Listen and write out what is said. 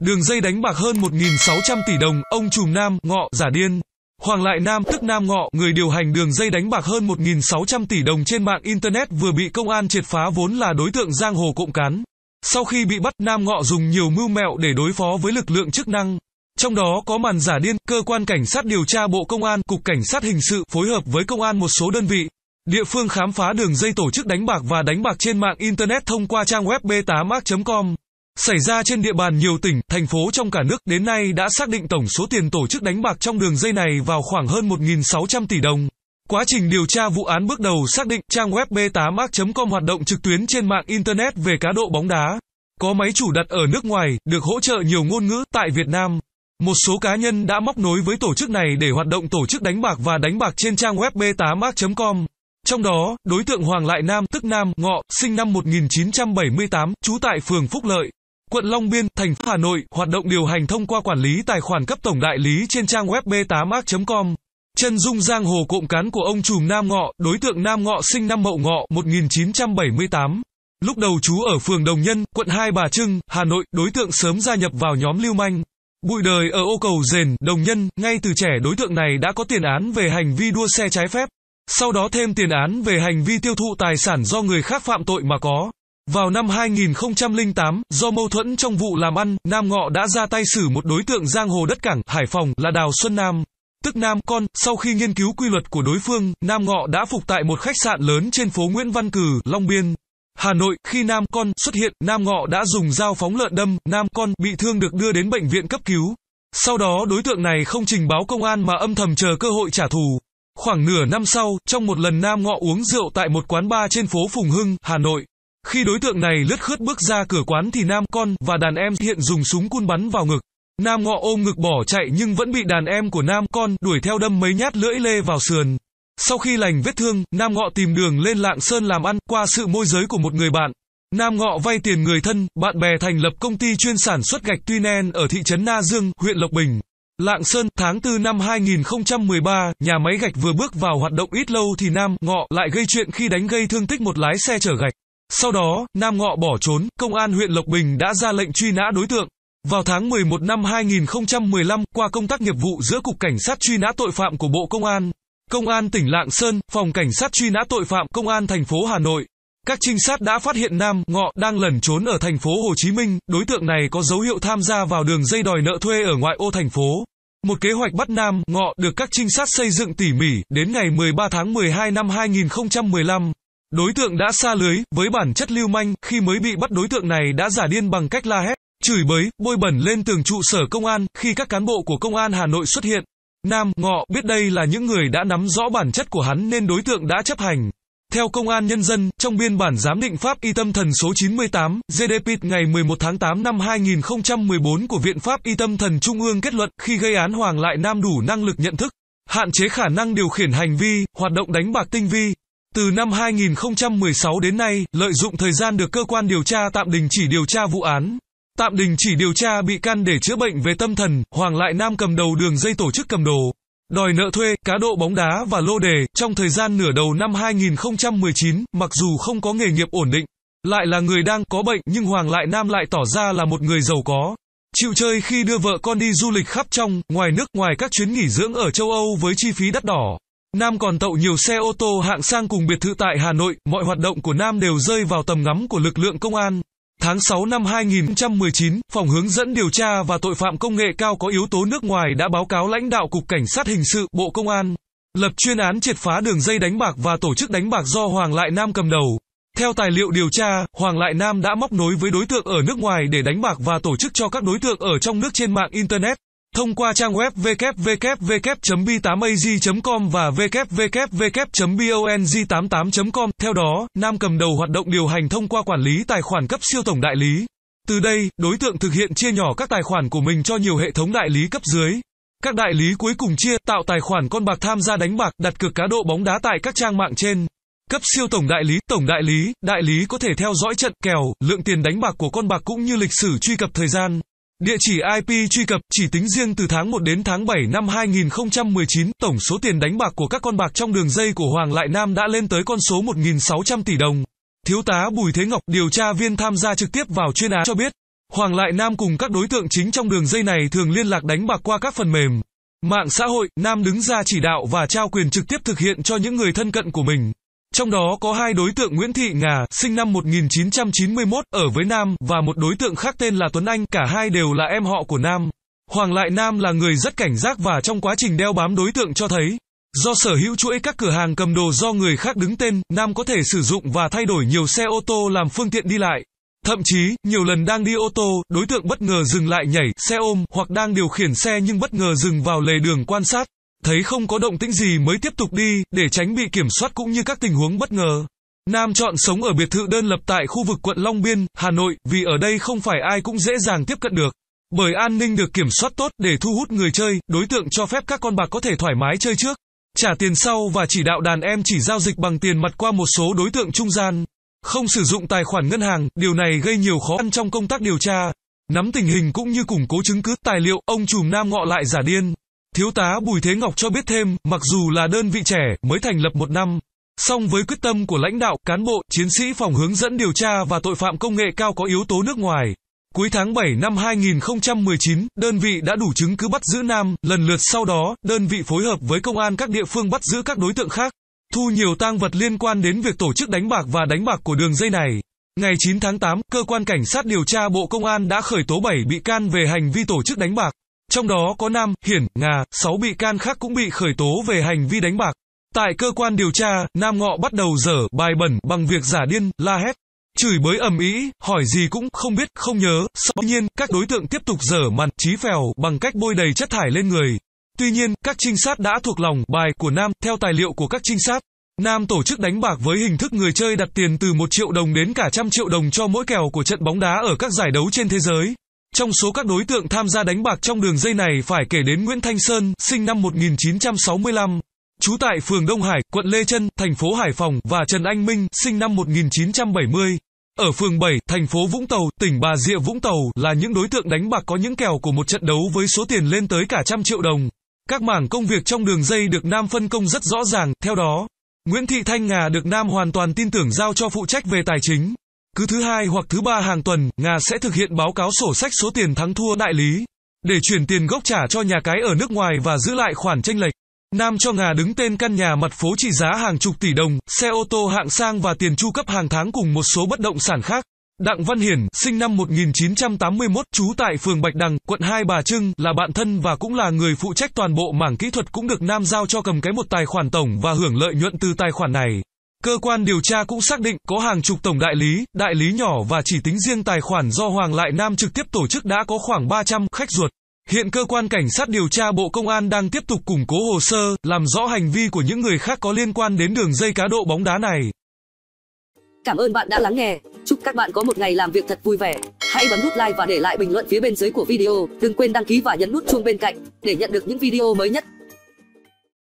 đường dây đánh bạc hơn 1.600 tỷ đồng, ông trùm Nam, Ngọ, giả điên. Hoàng Lại Nam tức Nam Ngọ, người điều hành đường dây đánh bạc hơn 1.600 tỷ đồng trên mạng Internet vừa bị công an triệt phá vốn là đối tượng giang hồ cộng cán. Sau khi bị bắt, Nam Ngọ dùng nhiều mưu mẹo để đối phó với lực lượng chức năng. Trong đó có màn giả điên, cơ quan cảnh sát điều tra Bộ Công an, Cục Cảnh sát Hình sự phối hợp với công an một số đơn vị, địa phương khám phá đường dây tổ chức đánh bạc và đánh bạc trên mạng Internet thông qua trang web b 8 com Xảy ra trên địa bàn nhiều tỉnh, thành phố trong cả nước đến nay đã xác định tổng số tiền tổ chức đánh bạc trong đường dây này vào khoảng hơn 1.600 tỷ đồng. Quá trình điều tra vụ án bước đầu xác định trang web b8mac.com hoạt động trực tuyến trên mạng Internet về cá độ bóng đá. Có máy chủ đặt ở nước ngoài, được hỗ trợ nhiều ngôn ngữ tại Việt Nam. Một số cá nhân đã móc nối với tổ chức này để hoạt động tổ chức đánh bạc và đánh bạc trên trang web b8mac.com. Trong đó, đối tượng Hoàng Lại Nam tức Nam Ngọ, sinh năm 1978, trú tại phường Phúc Lợi, quận Long Biên, thành phố Hà Nội, hoạt động điều hành thông qua quản lý tài khoản cấp tổng đại lý trên trang web b8mac.com. Chân dung giang hồ cộng cán của ông trùm Nam Ngọ, đối tượng Nam Ngọ sinh năm Mậu Ngọ 1978. Lúc đầu trú ở phường Đồng Nhân, quận Hai Bà Trưng, Hà Nội, đối tượng sớm gia nhập vào nhóm lưu manh. Bụi đời ở ô cầu rền, Đồng Nhân, ngay từ trẻ đối tượng này đã có tiền án về hành vi đua xe trái phép. Sau đó thêm tiền án về hành vi tiêu thụ tài sản do người khác phạm tội mà có. Vào năm 2008, do mâu thuẫn trong vụ làm ăn, Nam Ngọ đã ra tay xử một đối tượng giang hồ đất cảng, Hải Phòng là Đào Xuân Nam. Tức Nam Con, sau khi nghiên cứu quy luật của đối phương, Nam Ngọ đã phục tại một khách sạn lớn trên phố Nguyễn Văn Cử, Long Biên. Hà Nội, khi Nam Con xuất hiện, Nam Ngọ đã dùng dao phóng lợn đâm, Nam Con bị thương được đưa đến bệnh viện cấp cứu. Sau đó đối tượng này không trình báo công an mà âm thầm chờ cơ hội trả thù. Khoảng nửa năm sau, trong một lần Nam Ngọ uống rượu tại một quán bar trên phố Phùng Hưng, Hà Nội. Khi đối tượng này lướt khướt bước ra cửa quán thì Nam Con và đàn em hiện dùng súng cun bắn vào ngực. Nam Ngọ ôm ngực bỏ chạy nhưng vẫn bị đàn em của Nam Con đuổi theo đâm mấy nhát lưỡi lê vào sườn. Sau khi lành vết thương, Nam Ngọ tìm đường lên Lạng Sơn làm ăn qua sự môi giới của một người bạn. Nam Ngọ vay tiền người thân, bạn bè thành lập công ty chuyên sản xuất gạch tuy nen ở thị trấn Na Dương, huyện Lộc Bình. Lạng Sơn, tháng 4 năm 2013, nhà máy gạch vừa bước vào hoạt động ít lâu thì Nam Ngọ lại gây chuyện khi đánh gây thương tích một lái xe chở gạch. Sau đó, Nam Ngọ bỏ trốn, công an huyện Lộc Bình đã ra lệnh truy nã đối tượng. Vào tháng 11 năm 2015, qua công tác nghiệp vụ giữa Cục Cảnh sát truy nã tội phạm của Bộ Công an, Công an tỉnh Lạng Sơn, Phòng Cảnh sát truy nã tội phạm Công an thành phố Hà Nội, các trinh sát đã phát hiện Nam Ngọ đang lẩn trốn ở thành phố Hồ Chí Minh, đối tượng này có dấu hiệu tham gia vào đường dây đòi nợ thuê ở ngoại ô thành phố. Một kế hoạch bắt Nam Ngọ được các trinh sát xây dựng tỉ mỉ, đến ngày 13 tháng 12 năm 2015. Đối tượng đã xa lưới, với bản chất lưu manh, khi mới bị bắt đối tượng này đã giả điên bằng cách la hét, chửi bới, bôi bẩn lên tường trụ sở công an, khi các cán bộ của công an Hà Nội xuất hiện. Nam, Ngọ, biết đây là những người đã nắm rõ bản chất của hắn nên đối tượng đã chấp hành. Theo Công an Nhân dân, trong biên bản giám định pháp y tâm thần số 98, GDP ngày 11 tháng 8 năm 2014 của Viện Pháp y tâm thần Trung ương kết luận khi gây án Hoàng Lại Nam đủ năng lực nhận thức, hạn chế khả năng điều khiển hành vi, hoạt động đánh bạc tinh vi. Từ năm 2016 đến nay, lợi dụng thời gian được cơ quan điều tra tạm đình chỉ điều tra vụ án, tạm đình chỉ điều tra bị can để chữa bệnh về tâm thần, Hoàng Lại Nam cầm đầu đường dây tổ chức cầm đồ, đòi nợ thuê, cá độ bóng đá và lô đề, trong thời gian nửa đầu năm 2019, mặc dù không có nghề nghiệp ổn định, lại là người đang có bệnh nhưng Hoàng Lại Nam lại tỏ ra là một người giàu có. Chịu chơi khi đưa vợ con đi du lịch khắp trong, ngoài nước, ngoài các chuyến nghỉ dưỡng ở châu Âu với chi phí đắt đỏ. Nam còn tậu nhiều xe ô tô hạng sang cùng biệt thự tại Hà Nội, mọi hoạt động của Nam đều rơi vào tầm ngắm của lực lượng công an. Tháng 6 năm 2019, Phòng hướng dẫn điều tra và tội phạm công nghệ cao có yếu tố nước ngoài đã báo cáo lãnh đạo Cục Cảnh sát Hình sự, Bộ Công an, lập chuyên án triệt phá đường dây đánh bạc và tổ chức đánh bạc do Hoàng Lại Nam cầm đầu. Theo tài liệu điều tra, Hoàng Lại Nam đã móc nối với đối tượng ở nước ngoài để đánh bạc và tổ chức cho các đối tượng ở trong nước trên mạng Internet. Thông qua trang web www.b8ag.com và www.bong88.com, theo đó, Nam cầm đầu hoạt động điều hành thông qua quản lý tài khoản cấp siêu tổng đại lý. Từ đây, đối tượng thực hiện chia nhỏ các tài khoản của mình cho nhiều hệ thống đại lý cấp dưới. Các đại lý cuối cùng chia tạo tài khoản con bạc tham gia đánh bạc, đặt cược cá độ bóng đá tại các trang mạng trên. Cấp siêu tổng đại lý, tổng đại lý, đại lý có thể theo dõi trận kèo, lượng tiền đánh bạc của con bạc cũng như lịch sử truy cập thời gian. Địa chỉ IP truy cập chỉ tính riêng từ tháng 1 đến tháng 7 năm 2019, tổng số tiền đánh bạc của các con bạc trong đường dây của Hoàng Lại Nam đã lên tới con số 1.600 tỷ đồng. Thiếu tá Bùi Thế Ngọc, điều tra viên tham gia trực tiếp vào chuyên án cho biết, Hoàng Lại Nam cùng các đối tượng chính trong đường dây này thường liên lạc đánh bạc qua các phần mềm. Mạng xã hội, Nam đứng ra chỉ đạo và trao quyền trực tiếp thực hiện cho những người thân cận của mình. Trong đó có hai đối tượng Nguyễn Thị Ngà, sinh năm 1991, ở với Nam, và một đối tượng khác tên là Tuấn Anh, cả hai đều là em họ của Nam. Hoàng Lại Nam là người rất cảnh giác và trong quá trình đeo bám đối tượng cho thấy, do sở hữu chuỗi các cửa hàng cầm đồ do người khác đứng tên, Nam có thể sử dụng và thay đổi nhiều xe ô tô làm phương tiện đi lại. Thậm chí, nhiều lần đang đi ô tô, đối tượng bất ngờ dừng lại nhảy, xe ôm, hoặc đang điều khiển xe nhưng bất ngờ dừng vào lề đường quan sát. Thấy không có động tĩnh gì mới tiếp tục đi, để tránh bị kiểm soát cũng như các tình huống bất ngờ. Nam chọn sống ở biệt thự đơn lập tại khu vực quận Long Biên, Hà Nội, vì ở đây không phải ai cũng dễ dàng tiếp cận được. Bởi an ninh được kiểm soát tốt để thu hút người chơi, đối tượng cho phép các con bạc có thể thoải mái chơi trước, trả tiền sau và chỉ đạo đàn em chỉ giao dịch bằng tiền mặt qua một số đối tượng trung gian. Không sử dụng tài khoản ngân hàng, điều này gây nhiều khó khăn trong công tác điều tra. Nắm tình hình cũng như củng cố chứng cứ tài liệu, ông trùm Nam ngọ lại giả điên. Thiếu tá Bùi Thế Ngọc cho biết thêm, mặc dù là đơn vị trẻ, mới thành lập một năm, song với quyết tâm của lãnh đạo, cán bộ, chiến sĩ phòng hướng dẫn điều tra và tội phạm công nghệ cao có yếu tố nước ngoài. Cuối tháng 7 năm 2019, đơn vị đã đủ chứng cứ bắt giữ Nam, lần lượt sau đó, đơn vị phối hợp với công an các địa phương bắt giữ các đối tượng khác, thu nhiều tang vật liên quan đến việc tổ chức đánh bạc và đánh bạc của đường dây này. Ngày 9 tháng 8, cơ quan cảnh sát điều tra Bộ Công an đã khởi tố 7 bị can về hành vi tổ chức đánh bạc. Trong đó có Nam, Hiển, Ngà, 6 bị can khác cũng bị khởi tố về hành vi đánh bạc. Tại cơ quan điều tra, Nam Ngọ bắt đầu dở bài bẩn bằng việc giả điên, la hét, chửi bới ầm ĩ, hỏi gì cũng không biết, không nhớ. Tuy nhiên, các đối tượng tiếp tục dở màn trí phèo bằng cách bôi đầy chất thải lên người. Tuy nhiên, các trinh sát đã thuộc lòng bài của Nam, theo tài liệu của các trinh sát. Nam tổ chức đánh bạc với hình thức người chơi đặt tiền từ 1 triệu đồng đến cả trăm triệu đồng cho mỗi kèo của trận bóng đá ở các giải đấu trên thế giới. Trong số các đối tượng tham gia đánh bạc trong đường dây này phải kể đến Nguyễn Thanh Sơn, sinh năm 1965, trú tại phường Đông Hải, quận Lê Trân, thành phố Hải Phòng và Trần Anh Minh, sinh năm 1970, ở phường 7, thành phố Vũng Tàu, tỉnh Bà Rịa Vũng Tàu là những đối tượng đánh bạc có những kèo của một trận đấu với số tiền lên tới cả trăm triệu đồng. Các mảng công việc trong đường dây được Nam phân công rất rõ ràng, theo đó, Nguyễn Thị Thanh Ngà được Nam hoàn toàn tin tưởng giao cho phụ trách về tài chính. Cứ thứ hai hoặc thứ ba hàng tuần, nga sẽ thực hiện báo cáo sổ sách số tiền thắng thua đại lý, để chuyển tiền gốc trả cho nhà cái ở nước ngoài và giữ lại khoản tranh lệch. Nam cho nga đứng tên căn nhà mặt phố trị giá hàng chục tỷ đồng, xe ô tô hạng sang và tiền chu cấp hàng tháng cùng một số bất động sản khác. Đặng Văn Hiển, sinh năm 1981, trú tại phường Bạch Đằng, quận Hai Bà Trưng, là bạn thân và cũng là người phụ trách toàn bộ mảng kỹ thuật cũng được Nam giao cho cầm cái một tài khoản tổng và hưởng lợi nhuận từ tài khoản này. Cơ quan điều tra cũng xác định có hàng chục tổng đại lý, đại lý nhỏ và chỉ tính riêng tài khoản do Hoàng Lại Nam trực tiếp tổ chức đã có khoảng 300 khách ruột. Hiện cơ quan cảnh sát điều tra Bộ Công an đang tiếp tục củng cố hồ sơ, làm rõ hành vi của những người khác có liên quan đến đường dây cá độ bóng đá này. Cảm ơn bạn đã lắng nghe. Chúc các bạn có một ngày làm việc thật vui vẻ. Hãy bấm nút like và để lại bình luận phía bên dưới của video. Đừng quên đăng ký và nhấn nút chuông bên cạnh để nhận được những video mới nhất.